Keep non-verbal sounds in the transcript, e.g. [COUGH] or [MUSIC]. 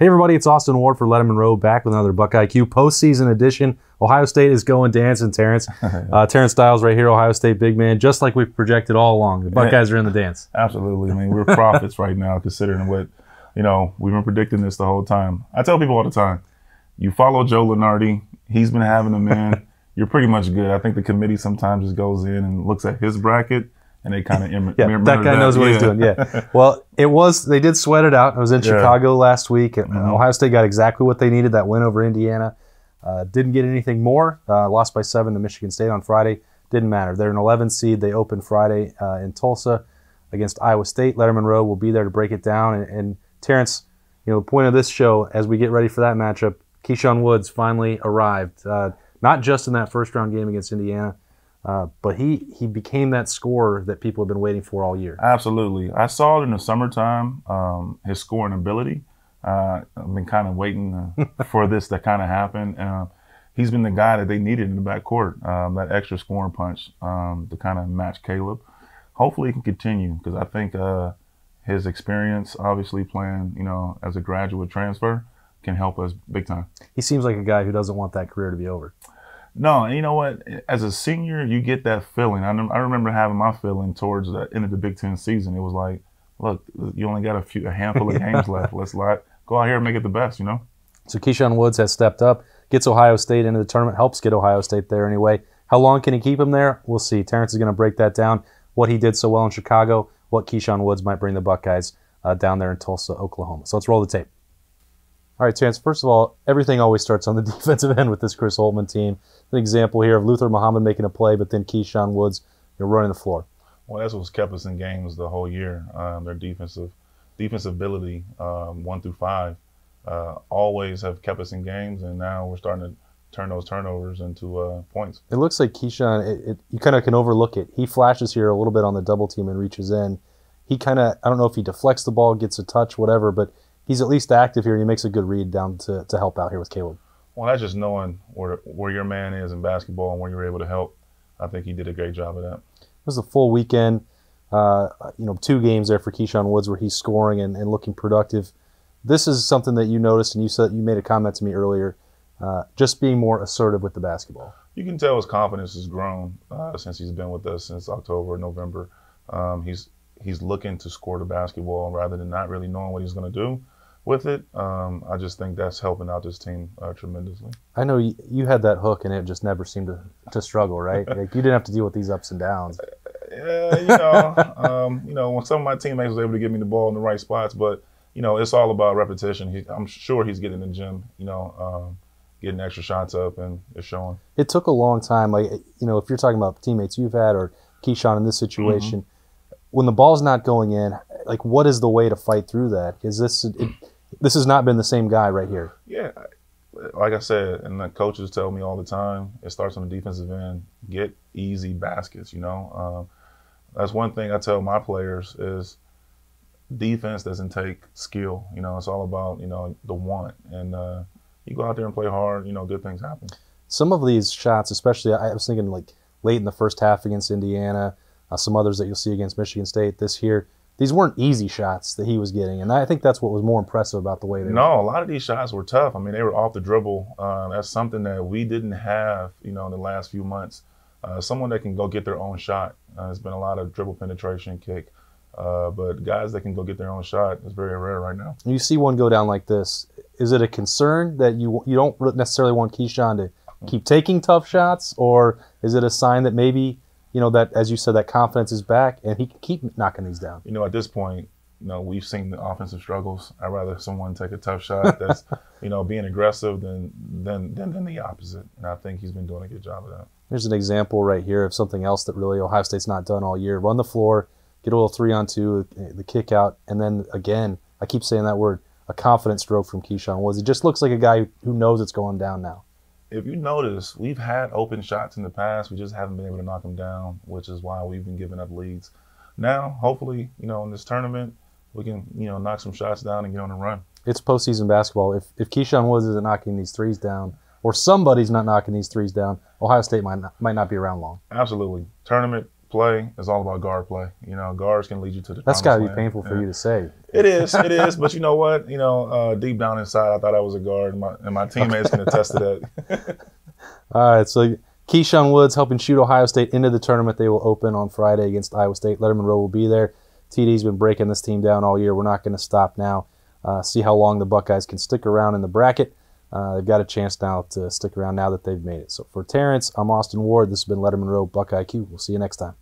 Hey everybody, it's Austin Ward for Lettermen Row back with another BuckIQ postseason edition. Ohio State is going dancing, Terence. [LAUGHS] Uh, Terence Dials right here, Ohio State big man, just like we projected all along. The Buckeyes are in the dance. [LAUGHS] Absolutely. I mean, we're prophets right now, considering what, you know, we've been predicting this the whole time. I tell people all the time, you follow Joe Lunardi, he's been having a man. [LAUGHS] you're pretty much good. I think the committee sometimes just goes in and looks at his bracket and they kind of Im- Yeah, that guy knows what he's doing. Yeah. [LAUGHS] Well, it was they did sweat it out. I was in Yeah. Mm-hmm. Chicago last week. Uh, Ohio State got exactly what they needed. That win over Indiana. Uh, didn't get anything more. Uh, lost by seven to Michigan State on Friday. Didn't matter. They're an 11 seed. They open Friday uh, in Tulsa against Iowa State. Lettermen Row will be there to break it down. And, and Terence, you know, the point of this show as we get ready for that matchup, Keyshawn Woods finally arrived. Uh, not just in that first round game against Indiana, uh, but he he became that scorer that people have been waiting for all year. Absolutely. I saw it in the summertime, um, his scoring ability. Uh, I've been kind of waiting uh, [LAUGHS] for this to kind of happen. Uh, he's been the guy that they needed in the backcourt, um, that extra scoring punch um, to kind of match Caleb. Hopefully, he can continue because I think uh, his experience, obviously playing, you know, as a graduate transfer, can help us big time. He seems like a guy who doesn't want that career to be over. No, and you know what? As a senior, you get that feeling. I, I remember having my feeling towards the end of the Big Ten season. It was like, look, you only got a few, a handful of [LAUGHS] games left. Let's like go out here and make it the best. You know. So Keyshawn Woods has stepped up, gets Ohio State into the tournament, helps get Ohio State there anyway. How long can he keep him there? We'll see. Terence is going to break that down. What he did so well in Chicago, what Keyshawn Woods might bring the Buckeyes uh, down there in Tulsa, Oklahoma. So let's roll the tape. All right, Terence. First of all, everything always starts on the [LAUGHS] defensive end with this Chris Holtmann team. An example here of Luther Muhammad making a play, but then Keyshawn Woods you know, running the floor. Well, that's what's kept us in games the whole year. Um, their defensive defensive ability, um, one through five, uh, always have kept us in games, and now we're starting to turn those turnovers into uh, points. It looks like Keyshawn. It, it, you kind of can overlook it. He flashes here a little bit on the double team and reaches in. He kind of I don't know if he deflects the ball, gets a touch, whatever, but he's at least active here and he makes a good read down to, to help out here with Caleb. Well, that's just knowing where where your man is in basketball and where you're able to help. I think he did a great job of that. It was a full weekend. Uh, you know, two games there for Keyshawn Woods where he's scoring and, and looking productive. This is something that you noticed, and you said you made a comment to me earlier. Uh, just being more assertive with the basketball. You can tell his confidence has grown uh, since he's been with us since October, November. Um, he's he's looking to score the basketball rather than not really knowing what he's going to do with it. Um, I just think that's helping out this team uh, tremendously. I know you, you had that hook, and it just never seemed to, to struggle, right? [LAUGHS] like you didn't have to deal with these ups and downs. Yeah, you know, [LAUGHS] um, you know, when some of my teammates was able to get me the ball in the right spots, but you know, it's all about repetition. He, I'm sure he's getting in the gym, you know, um, getting extra shots up, and it's showing. It took a long time. Like you know, if you're talking about teammates you've had or Keyshawn in this situation, when the ball's not going in, like what is the way to fight through that? Because this it, this has not been the same guy right here. Yeah, like I said, and the coaches tell me all the time, it starts on the defensive end. Get easy baskets. You know, um, that's one thing I tell my players is defense doesn't take skill. You know, it's all about you know the want, and uh, you go out there and play hard. You know, good things happen. Some of these shots, especially I was thinking like late in the first half against Indiana, uh, some others that you'll see against Michigan State this year. These weren't easy shots that he was getting, and I think that's what was more impressive about the way they. were. No, a lot of these shots were tough. I mean, they were off the dribble. Uh, that's something that we didn't have, you know, in the last few months. Uh, someone that can go get their own shot. Uh, there's been a lot of dribble penetration, kick, uh, but guys that can go get their own shot is very rare right now. you see one go down like this, is it a concern that you you don't necessarily want Keyshawn to keep taking tough shots, or is it a sign that maybe you know that as you said that confidence is back and he can keep knocking these down? You know, at this point, you know, we've seen the offensive struggles. I'd rather someone take a tough shot that's, [LAUGHS] you know, being aggressive than than than, than the opposite. And I think he's been doing a good job of that. Here's an example right here of something else that really Ohio State's not done all year: run the floor, get a little three on two, the kick out, and then again, I keep saying that word, a confident stroke from Keyshawn Woods. He just looks like a guy who knows it's going down now. If you notice, we've had open shots in the past. We just haven't been able to knock them down, which is why we've been giving up leads. Now, hopefully, you know, in this tournament, we can, you know, knock some shots down and get on a run. it's postseason basketball. If if Keyshawn Woods isn't knocking these threes down, or somebody's not knocking these threes down, Ohio State might not, might not be around long. Absolutely. Tournament play is all about guard play. You know, guards can lead you to the. That's got to be painful for Yeah. you to say. It is, it is. But you know what? You know, uh, deep down inside, I thought I was a guard, and my, and my teammates can attest to that. [LAUGHS] All right, so Keyshawn Woods helping shoot Ohio State into the tournament. They will open on Friday against Iowa State. Lettermen Row will be there. TD's been breaking this team down all year. We're not going to stop now. Uh, see how long the Buckeyes can stick around in the bracket. Uh, they've got a chance now to stick around now that they've made it. So for Terence, I'm Austin Ward. This has been Lettermen Row BuckIQ. We'll see you next time.